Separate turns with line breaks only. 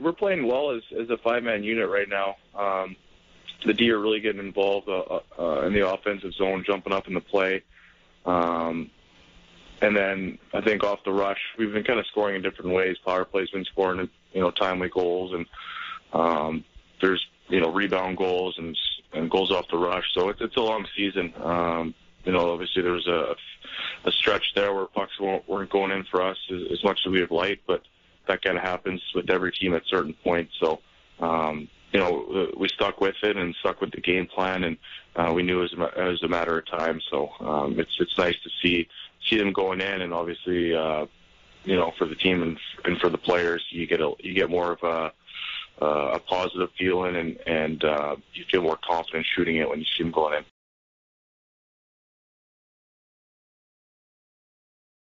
We're playing well as as a five man unit right now. Um, the D are really getting involved uh, uh, in the offensive zone, jumping up in the play. Um, and then I think off the rush, we've been kind of scoring in different ways. Power play's been scoring, you know, timely goals, and um, there's you know rebound goals and and goals off the rush. So it's it's a long season. Um, you know, obviously there was a a stretch there where pucks weren't going in for us as, as much as we would like, but that kind of happens with every team at certain points. So um, you know, we stuck with it and stuck with the game plan, and uh, we knew it was, it was a matter of time. So um, it's it's nice to see see them going in, and obviously, uh, you know, for the team and and for the players, you get a you get more of a uh, a positive feeling, and and uh, you feel more confident shooting it when you see them going in.